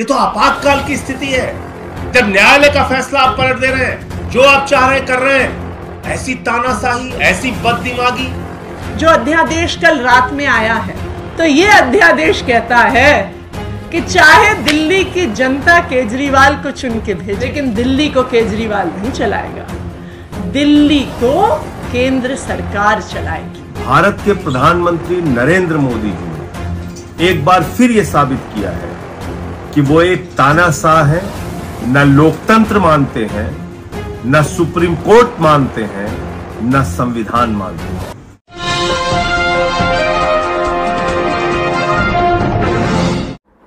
ये तो आपातकाल की स्थिति है। जब न्यायालय का फैसला आप पलट दे रहे हैं जो आप चाह रहे कर रहे हैं ऐसी तानाशाही ऐसी बददिमागी। जो अध्यादेश कल रात में आया है तो ये अध्यादेश कहता है कि चाहे दिल्ली की जनता केजरीवाल को चुन के भेजे लेकिन दिल्ली को केजरीवाल नहीं चलाएगा। दिल्ली को केंद्र सरकार चलाएगी। भारत के प्रधानमंत्री नरेंद्र मोदी जी ने एक बार फिर ये साबित किया है कि वो एक तानाशाह है, न लोकतंत्र मानते हैं, न सुप्रीम कोर्ट मानते हैं, न संविधान मानते हैं।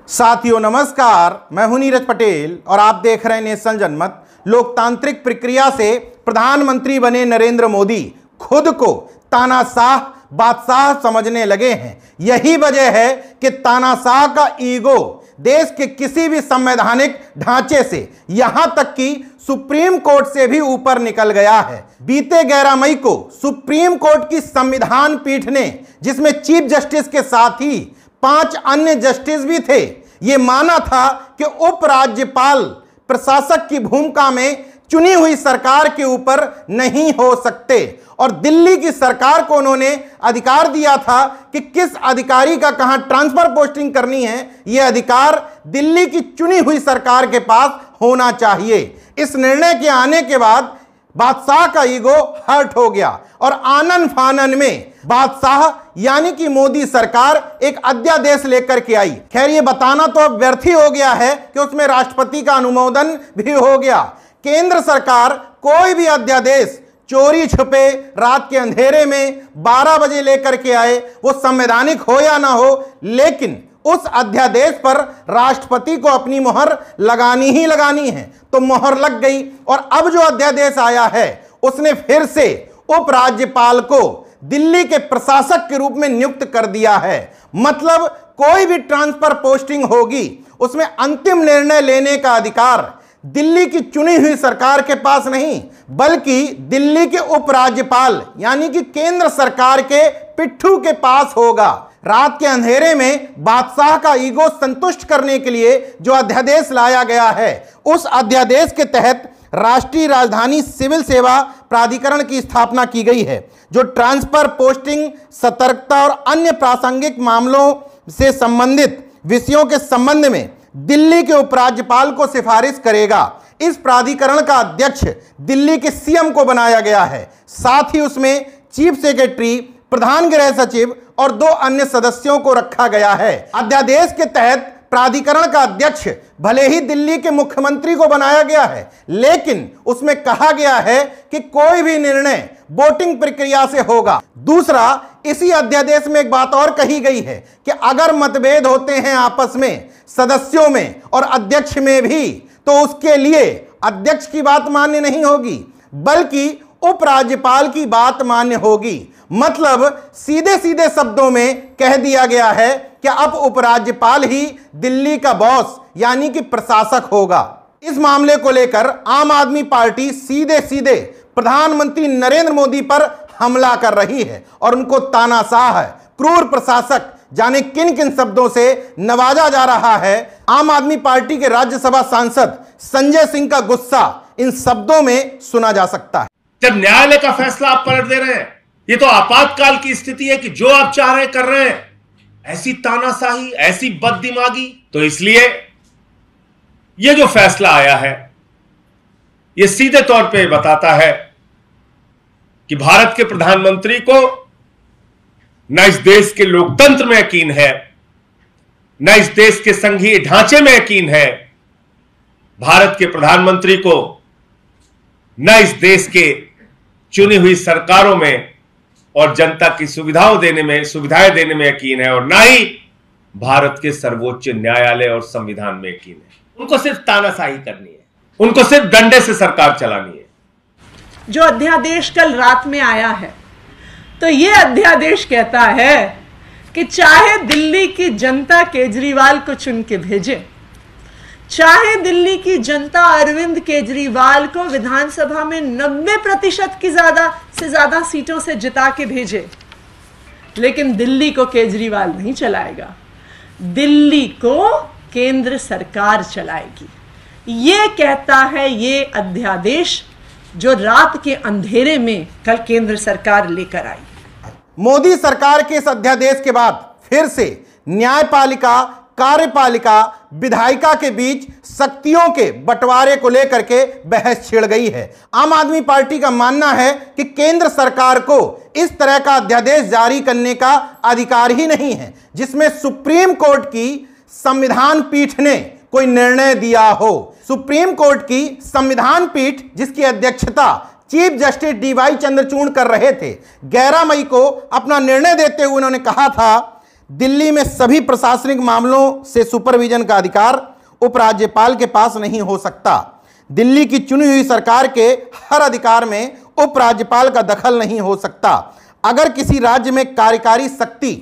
साथियों, नमस्कार। मैं हूँ नीरज पटेल और आप देख रहे हैं नेशनल जनमत। लोकतांत्रिक प्रक्रिया से प्रधानमंत्री बने नरेंद्र मोदी खुद को तानाशाह, बादशाह समझने लगे हैं। यही वजह है कि तानाशाह का ईगो देश के किसी भी संवैधानिक ढांचे से यहाँ तक कि सुप्रीम कोर्ट से भी ऊपर निकल गया है। बीते 11 मई को सुप्रीम कोर्ट की संविधान पीठ ने, जिसमें चीफ जस्टिस के साथ ही पाँच अन्य जस्टिस भी थे, ये माना था कि उपराज्यपाल प्रशासक की भूमिका में चुनी हुई सरकार के ऊपर नहीं हो सकते। और दिल्ली की सरकार को उन्होंने अधिकार दिया था कि किस अधिकारी का कहाँ ट्रांसफ़र पोस्टिंग करनी है यह अधिकार दिल्ली की चुनी हुई सरकार के पास होना चाहिए। इस निर्णय के आने के बाद बादशाह का ईगो हर्ट हो गया। और आनन फानन में बादशाह यानी कि मोदी सरकार एक अध्यादेश लेकर के आई। खैर, ये बताना तो अब व्यर्थ ही हो गया है कि उसमें राष्ट्रपति का अनुमोदन भी हो गया। केंद्र सरकार कोई भी अध्यादेश चोरी छुपे रात के अंधेरे में 12 बजे लेकर के आए, वो संवैधानिक हो या ना हो, लेकिन उस अध्यादेश पर राष्ट्रपति को अपनी मोहर लगानी ही लगानी है। तो मोहर लग गई और अब जो अध्यादेश आया है, उसने फिर से उपराज्यपाल को दिल्ली के प्रशासक के रूप में नियुक्त कर दिया है। मतलब कोई भी ट्रांसफ़र पोस्टिंग होगी, उसमें अंतिम निर्णय लेने का अधिकार दिल्ली की चुनी हुई सरकार के पास नहीं, बल्कि दिल्ली के उपराज्यपाल, यानी कि केंद्र सरकार के पिट्ठू के पास होगा। रात के अंधेरे में बादशाह का ईगो संतुष्ट करने के लिए जो अध्यादेश लाया गया है, उस अध्यादेश के तहत राष्ट्रीय राजधानी सिविल सेवा प्राधिकरण की स्थापना की गई है, जो ट्रांसफ़र, पोस्टिंग, सतर्कता और अन्य प्रासंगिक मामलों से संबंधित विषयों के संबंध में दिल्ली के उपराज्यपाल को सिफारिश करेगा। इस प्राधिकरण का अध्यक्ष दिल्ली के सीएम को बनाया गया है। साथ ही उसमें चीफ सेक्रेटरी, प्रधान गृह सचिव और दो अन्य सदस्यों को रखा गया है। अध्यादेश के तहत प्राधिकरण का अध्यक्ष भले ही दिल्ली के मुख्यमंत्री को बनाया गया है, लेकिन उसमें कहा गया है कि कोई भी निर्णय वोटिंग प्रक्रिया से होगा। दूसरा, इसी अध्यादेश में एक बात और कही गई है कि अगर मतभेद होते हैं आपस में, सदस्यों में और अध्यक्ष में भी तो उसके लिए अध्यक्ष की बात मान्य नहीं होगी, बल्कि उपराज्यपाल की बात मान्य होगी। मतलब सीधे सीधे शब्दों में कह दिया गया है कि अब उपराज्यपाल ही दिल्ली का बॉस, यानी कि प्रशासक होगा। इस मामले को लेकर आम आदमी पार्टी सीधे सीधे प्रधानमंत्री नरेंद्र मोदी पर हमला कर रही है और उनको तानाशाह है। क्रूर प्रशासक, जाने किन किन शब्दों से नवाजा जा रहा है। आम आदमी पार्टी के राज्यसभा सांसद संजय सिंह का गुस्सा इन शब्दों में सुना जा सकता है। जब न्यायालय का फैसला आप पलट दे रहे हैं, ये तो आपातकाल की स्थिति है कि जो आप चाह रहे कर रहे हैं। ऐसी तानाशाही, ऐसी बददिमागी तो इसलिए ये जो फैसला आया है ये सीधे तौर पे बताता है कि भारत के प्रधानमंत्री को न इस देश के लोकतंत्र में यकीन है, न इस देश के संघीय ढांचे में यकीन है। भारत के प्रधानमंत्री को न इस देश के चुनी हुई सरकारों में और जनता की सुविधाओं देने में, सुविधाएँ देने में यकीन है और ना ही भारत के सर्वोच्च न्यायालय और संविधान में यकीन है। उनको सिर्फ़ तानाशाही करनी है। उनको सिर्फ़ डंडे से सरकार चलानी है। जो अध्यादेश कल रात में आया है तो ये अध्यादेश कहता है कि चाहे दिल्ली की जनता केजरीवाल को चुन के भेजे, चाहे दिल्ली की जनता अरविंद केजरीवाल को विधानसभा में 90 प्रतिशत की ज़्यादा से ज़्यादा सीटों से जिता के भेजे, लेकिन दिल्ली को केजरीवाल नहीं चलाएगा। दिल्ली को केंद्र सरकार चलाएगी। ये कहता है ये अध्यादेश जो रात के अंधेरे में कल केंद्र सरकार लेकर आई। मोदी सरकार के इस अध्यादेश के बाद फिर से न्यायपालिका, कार्यपालिका, विधायिका के बीच शक्तियों के बंटवारे को लेकर के बहस छिड़ गई है। आम आदमी पार्टी का मानना है कि केंद्र सरकार को इस तरह का अध्यादेश जारी करने का अधिकार ही नहीं है, जिसमें सुप्रीम कोर्ट की संविधान पीठ ने कोई निर्णय दिया हो। सुप्रीम कोर्ट की संविधान पीठ, जिसकी अध्यक्षता चीफ जस्टिस डीवाई चंद्रचूड़ कर रहे थे 11 मई को अपना निर्णय देते हुए उन्होंने कहा था, दिल्ली में सभी प्रशासनिक मामलों से सुपरविजन का अधिकार उपराज्यपाल के पास नहीं हो सकता। दिल्ली की चुनी हुई सरकार के हर अधिकार में उपराज्यपाल का दखल नहीं हो सकता। अगर किसी राज्य में कार्यकारी शक्ति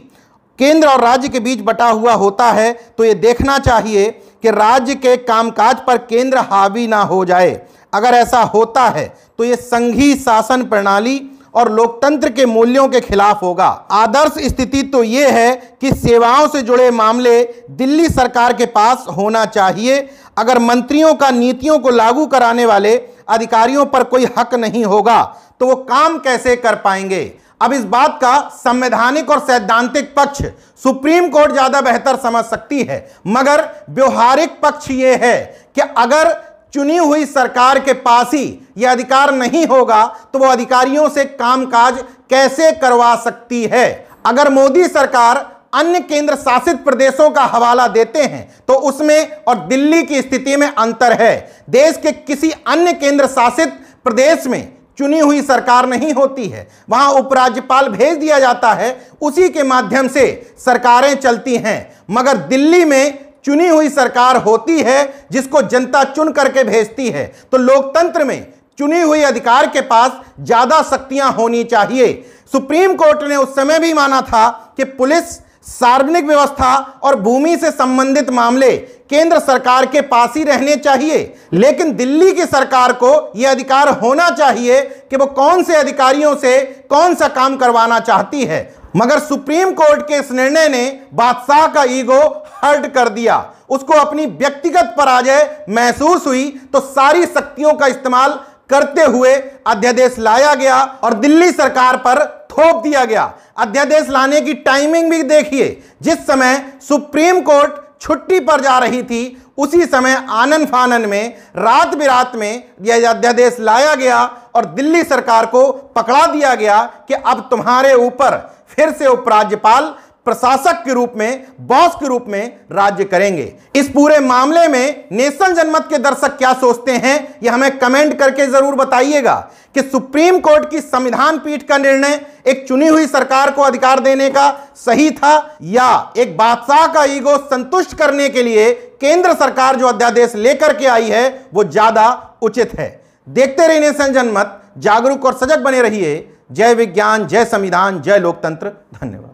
केंद्र और राज्य के बीच बटा हुआ होता है तो यह देखना चाहिए कि राज्य के कामकाज पर केंद्र हावी ना हो जाए। अगर ऐसा होता है तो यह संघी शासन प्रणाली और लोकतंत्र के मूल्यों के खिलाफ होगा। आदर्श स्थिति तो यह है कि सेवाओं से जुड़े मामले दिल्ली सरकार के पास होना चाहिए। अगर मंत्रियों का नीतियों को लागू कराने वाले अधिकारियों पर कोई हक नहीं होगा तो वो काम कैसे कर पाएँगे? अब इस बात का संवैधानिक और सैद्धांतिक पक्ष सुप्रीम कोर्ट ज़्यादा बेहतर समझ सकती है। मगर व्यवहारिक पक्ष यह है कि अगर चुनी हुई सरकार के पास ही यह अधिकार नहीं होगा तो वो अधिकारियों से कामकाज कैसे करवा सकती है? अगर मोदी सरकार अन्य केंद्र शासित प्रदेशों का हवाला देते हैं तो उसमें और दिल्ली की स्थिति में अंतर है। देश के किसी अन्य केंद्र शासित प्रदेश में चुनी हुई सरकार नहीं होती है। वहाँ उपराज्यपाल भेज दिया जाता है, उसी के माध्यम से सरकारें चलती हैं। मगर दिल्ली में चुनी हुई सरकार होती है, जिसको जनता चुन करके भेजती है। तो लोकतंत्र में चुनी हुई अधिकार के पास ज़्यादा शक्तियाँ होनी चाहिए। सुप्रीम कोर्ट ने उस समय भी माना था कि पुलिस सार्वजनिक व्यवस्था और भूमि से संबंधित मामले केंद्र सरकार के पास ही रहने चाहिए, लेकिन दिल्ली की सरकार को यह अधिकार होना चाहिए कि वो कौन से अधिकारियों से कौन सा काम करवाना चाहती है। मगर सुप्रीम कोर्ट के इस निर्णय ने बादशाह का ईगो हर्ट कर दिया। उसको अपनी व्यक्तिगत पराजय महसूस हुई तो सारी शक्तियों का इस्तेमाल करते हुए अध्यादेश लाया गया और दिल्ली सरकार पर थोप दिया गया। अध्यादेश लाने की टाइमिंग भी देखिए। जिस समय सुप्रीम कोर्ट छुट्टी पर जा रही थी, उसी समय आनंद फानन में, रात बिरात में यह अध्यादेश लाया गया और दिल्ली सरकार को पकड़ा दिया गया कि अब तुम्हारे ऊपर फिर से उपराज्यपाल प्रशासक के रूप में, बॉस के रूप में राज्य करेंगे। इस पूरे मामले में नेशनल जनमत के दर्शक क्या सोचते हैं यह हमें कमेंट करके ज़रूर बताइएगा कि सुप्रीम कोर्ट की संविधान पीठ का निर्णय एक चुनी हुई सरकार को अधिकार देने का सही था या एक बादशाह का ईगो संतुष्ट करने के लिए केंद्र सरकार जो अध्यादेश लेकर के आई है, वो ज़्यादा उचित है। देखते रहिए नेशनल जनमत, जागरूक और सजग बने रहिए। जय विज्ञान, जय संविधान, जय लोकतंत्र। धन्यवाद।